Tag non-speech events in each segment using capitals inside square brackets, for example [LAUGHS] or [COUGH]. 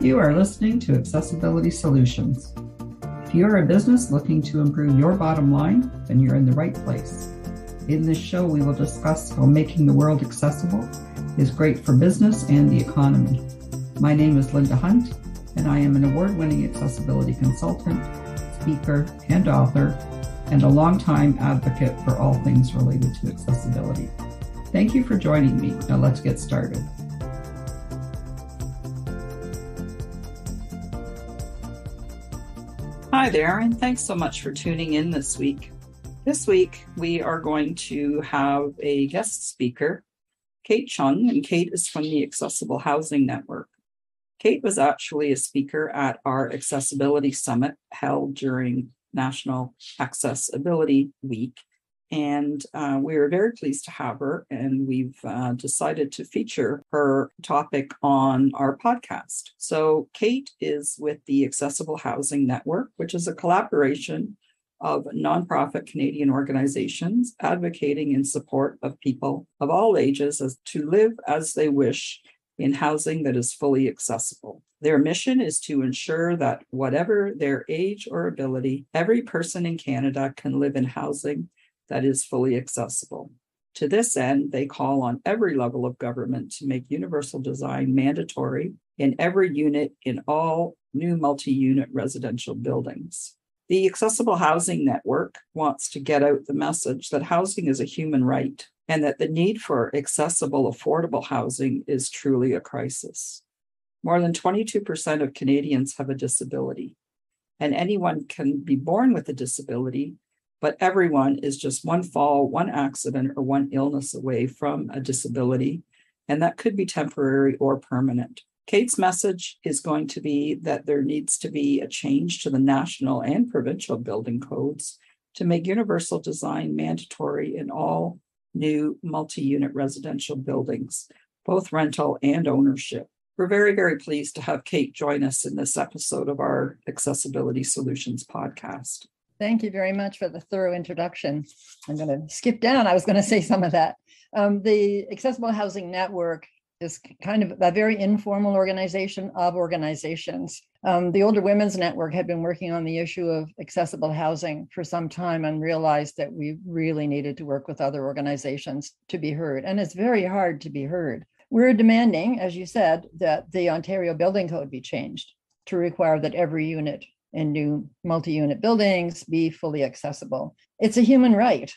You are listening to Accessibility Solutions. If you're a business looking to improve your bottom line, then you're in the right place. In this show, we will discuss how making the world accessible is great for business and the economy. My name is Linda Hunt, and I am an award winning accessibility consultant, speaker, and author, and a longtime advocate for all things related to accessibility. Thank you for joining me. Now let's get started. Hi there, and thanks so much for tuning in this week. This week, we are going to have a guest speaker, Kate Chung, and Kate is from the Accessible Housing Network. Kate was actually a speaker at our Accessibility Summit held during National Accessibility Week. And uh, we were very pleased to have her, and we've uh, decided to feature her topic on our podcast. So, Kate is with the Accessible Housing Network, which is a collaboration of nonprofit Canadian organizations advocating in support of people of all ages as to live as they wish in housing that is fully accessible. Their mission is to ensure that, whatever their age or ability, every person in Canada can live in housing that is fully accessible. To this end, they call on every level of government to make universal design mandatory in every unit in all new multi unit residential buildings. The Accessible Housing Network wants to get out the message that housing is a human right and that the need for accessible, affordable housing is truly a crisis. More than 22% of Canadians have a disability, and anyone can be born with a disability, but everyone is just one fall, one accident, or one illness away from a disability, and that could be temporary or permanent. Kate's message is going to be that there needs to be a change to the national and provincial building codes to make universal design mandatory in all new multi unit residential buildings, both rental and ownership. We're very, very pleased to have Kate join us in this episode of our Accessibility Solutions podcast. Thank you very much for the thorough introduction. I'm going to skip down. I was going to say some of that. Um, the Accessible Housing Network is kind of a very informal organization of organizations. Um, the Older Women's Network had been working on the issue of accessible housing for some time and realized that we really needed to work with other organizations to be heard. And it's very hard to be heard. We're demanding, as you said, that the Ontario Building Code be changed to require that every unit in new multi unit buildings be fully accessible. It's a human right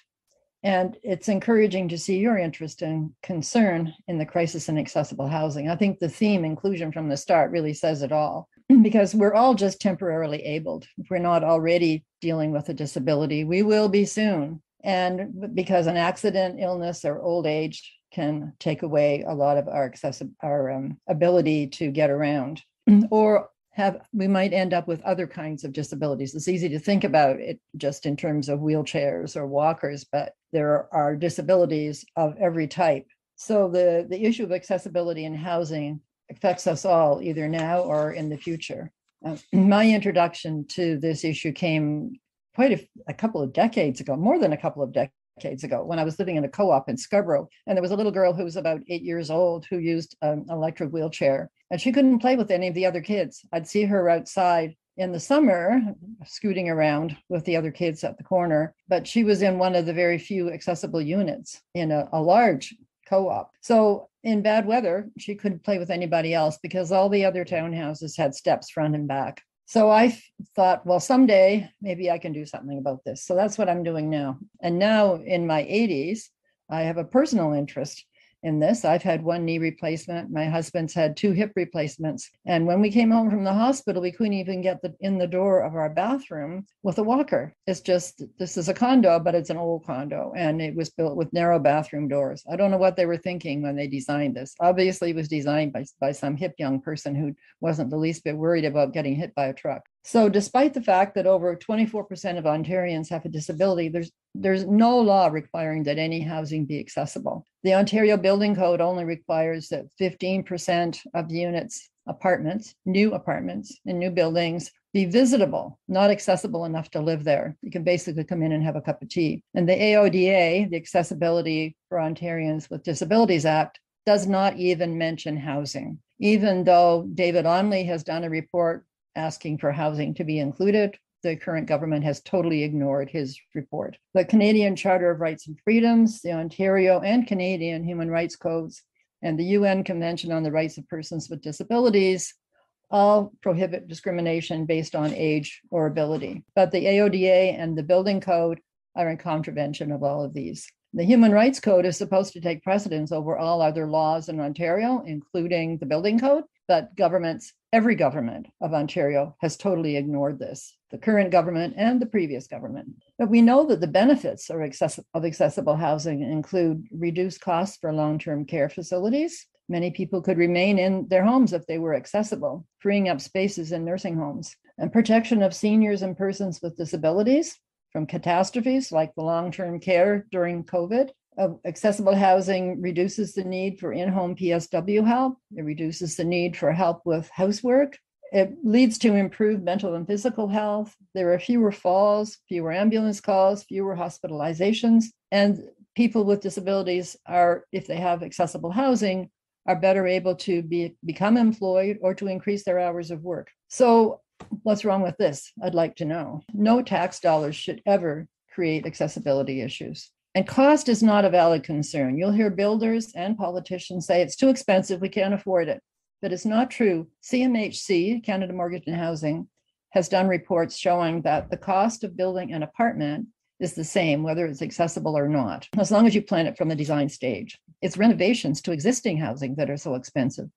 and it's encouraging to see your interest and concern in the crisis in accessible housing. I think the theme inclusion from the start really says it all [CLEARS THROAT] because we're all just temporarily abled. If we're not already dealing with a disability, we will be soon. And because an accident, illness, or old age can take away a lot of our accessible our um, ability to get around [CLEARS THROAT] or have we might end up with other kinds of disabilities. It's easy to think about it just in terms of wheelchairs or walkers, but there are disabilities of every type. So the, the issue of accessibility in housing affects us all, either now or in the future. Uh, [CLEARS THROAT] my introduction to this issue came quite a, a couple of decades ago, more than a couple of decades ago when I was living in a co-op in Scarborough. And there was a little girl who was about eight years old who used an electric wheelchair and she couldn't play with any of the other kids. I'd see her outside in the summer scooting around with the other kids at the corner, but she was in one of the very few accessible units in a, a large co-op. So in bad weather, she couldn't play with anybody else because all the other townhouses had steps front and back. So I thought, well, someday maybe I can do something about this. So that's what I'm doing now. And now in my 80s, I have a personal interest in this. I've had one knee replacement. My husband's had two hip replacements. And when we came home from the hospital, we couldn't even get the, in the door of our bathroom with a walker. It's just, this is a condo, but it's an old condo and it was built with narrow bathroom doors. I don't know what they were thinking when they designed this. Obviously, it was designed by, by some hip young person who wasn't the least bit worried about getting hit by a truck. So, despite the fact that over 24% of Ontarians have a disability, there's there's no law requiring that any housing be accessible. The Ontario Building Code only requires that 15% of units apartments, new apartments and new buildings be visitable, not accessible enough to live there. You can basically come in and have a cup of tea. And the AODA, the Accessibility for Ontarians with Disabilities Act, does not even mention housing, even though David Onley has done a report asking for housing to be included. The current government has totally ignored his report. The Canadian Charter of Rights and Freedoms, the Ontario and Canadian Human Rights Codes, and the UN Convention on the Rights of Persons with Disabilities all prohibit discrimination based on age or ability. But the AODA and the Building Code are in contravention of all of these. The Human Rights Code is supposed to take precedence over all other laws in Ontario, including the Building Code, but governments, every government of Ontario has totally ignored this, the current government and the previous government. But we know that the benefits of, accessible housing include reduced costs for long term care facilities. Many people could remain in their homes if they were accessible, freeing up spaces in nursing homes, and protection of seniors and persons with disabilities from catastrophes like the long term care during COVID. Uh, accessible housing reduces the need for in home PSW help, it reduces the need for help with housework. It leads to improved mental and physical health. There are fewer falls, fewer ambulance calls, fewer hospitalizations, and people with disabilities are, if they have accessible housing, are better able to be, become employed or to increase their hours of work. So What's wrong with this? I'd like to know. No tax dollars should ever create accessibility issues. And cost is not a valid concern. You'll hear builders and politicians say it's too expensive, we can't afford it. But it's not true. CMHC, Canada Mortgage and Housing, has done reports showing that the cost of building an apartment is the same, whether it's accessible or not, as long as you plan it from the design stage. It's renovations to existing housing that are so expensive.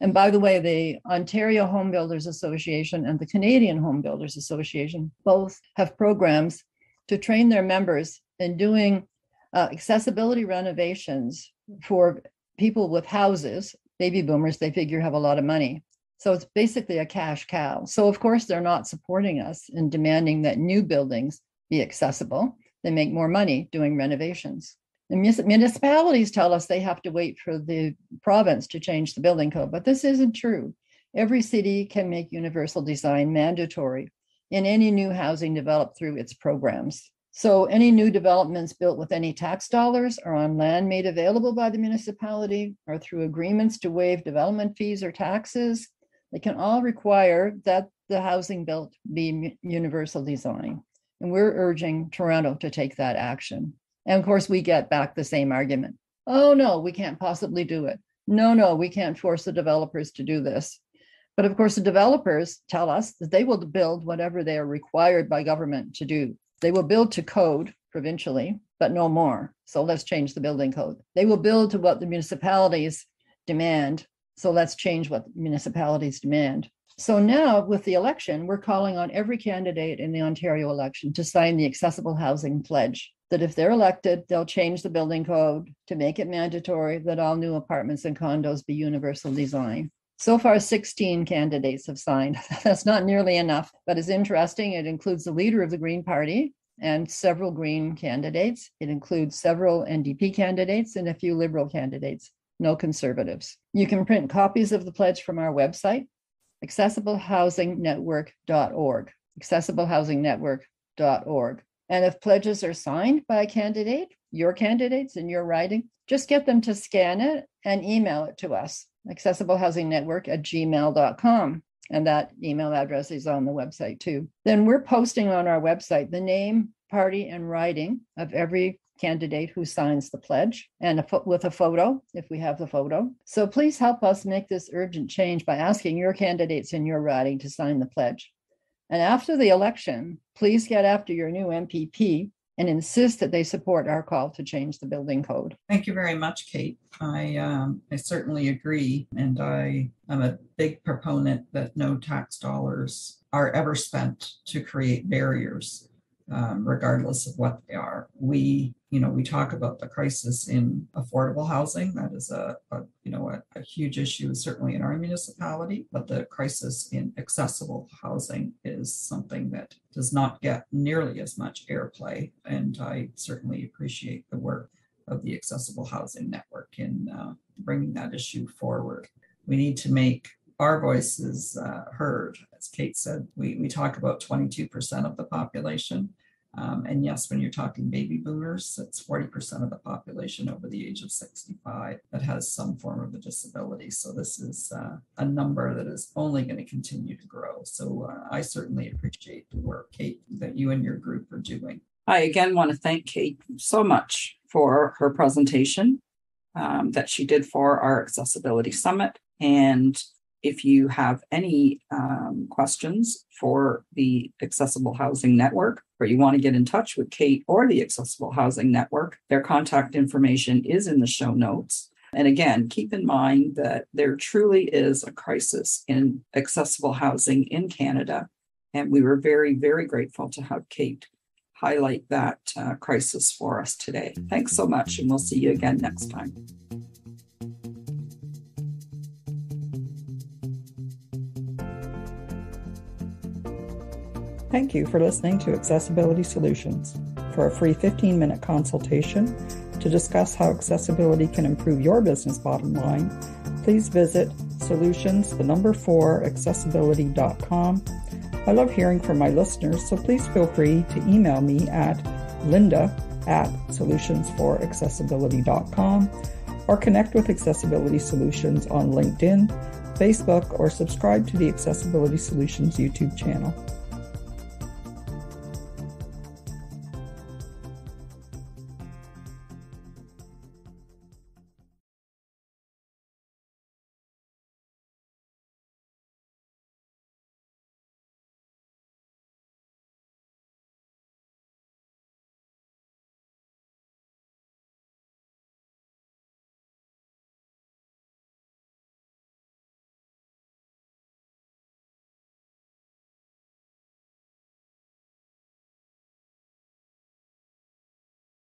And by the way, the Ontario Home Builders Association and the Canadian Home Builders Association both have programs to train their members in doing uh, accessibility renovations for people with houses. Baby boomers, they figure, have a lot of money. So it's basically a cash cow. So, of course, they're not supporting us in demanding that new buildings be accessible. They make more money doing renovations. The municipalities tell us they have to wait for the province to change the building code, but this isn't true. Every city can make universal design mandatory in any new housing developed through its programs. So, any new developments built with any tax dollars or on land made available by the municipality or through agreements to waive development fees or taxes, they can all require that the housing built be universal design. And we're urging Toronto to take that action. And of course, we get back the same argument. Oh, no, we can't possibly do it. No, no, we can't force the developers to do this. But of course, the developers tell us that they will build whatever they are required by government to do. They will build to code provincially, but no more. So let's change the building code. They will build to what the municipalities demand. So let's change what municipalities demand. So now, with the election, we're calling on every candidate in the Ontario election to sign the Accessible Housing Pledge that if they're elected, they'll change the building code to make it mandatory that all new apartments and condos be universal design. So far, 16 candidates have signed. [LAUGHS] That's not nearly enough, but it's interesting. It includes the leader of the Green Party and several Green candidates. It includes several NDP candidates and a few Liberal candidates, no conservatives. You can print copies of the pledge from our website, accessiblehousingnetwork.org. Accessiblehousingnetwork.org. And if pledges are signed by a candidate, your candidates in your riding, just get them to scan it and email it to us, accessiblehousingnetwork at gmail.com. And that email address is on the website too. Then we're posting on our website the name, party, and riding of every candidate who signs the pledge and a fo- with a photo if we have the photo. So please help us make this urgent change by asking your candidates in your riding to sign the pledge. And after the election, please get after your new MPP and insist that they support our call to change the building code. Thank you very much, Kate. I um, I certainly agree, and I am a big proponent that no tax dollars are ever spent to create barriers um, regardless of what they are. We, you know, we talk about the crisis in affordable housing. That is a, a you know, a, a, huge issue, certainly in our municipality. But the crisis in accessible housing is something that does not get nearly as much airplay. And I certainly appreciate the work of the Accessible Housing Network in uh, bringing that issue forward. We need to make our voice is uh, heard. As Kate said, we, we talk about 22% of the population. Um, and yes, when you're talking baby boomers, it's 40% of the population over the age of 65 that has some form of a disability. So this is uh, a number that is only going to continue to grow. So uh, I certainly appreciate the work, Kate, that you and your group are doing. I again want to thank Kate so much for her presentation um, that she did for our Accessibility Summit. And if you have any um, questions for the Accessible Housing Network, or you want to get in touch with Kate or the Accessible Housing Network, their contact information is in the show notes. And again, keep in mind that there truly is a crisis in accessible housing in Canada. And we were very, very grateful to have Kate highlight that uh, crisis for us today. Thanks so much, and we'll see you again next time. Thank you for listening to Accessibility Solutions. For a free 15 minute consultation to discuss how accessibility can improve your business bottom line, please visit solutions, the number four, accessibility.com. I love hearing from my listeners, so please feel free to email me at linda at solutionsforaccessibility.com or connect with Accessibility Solutions on LinkedIn, Facebook, or subscribe to the Accessibility Solutions YouTube channel.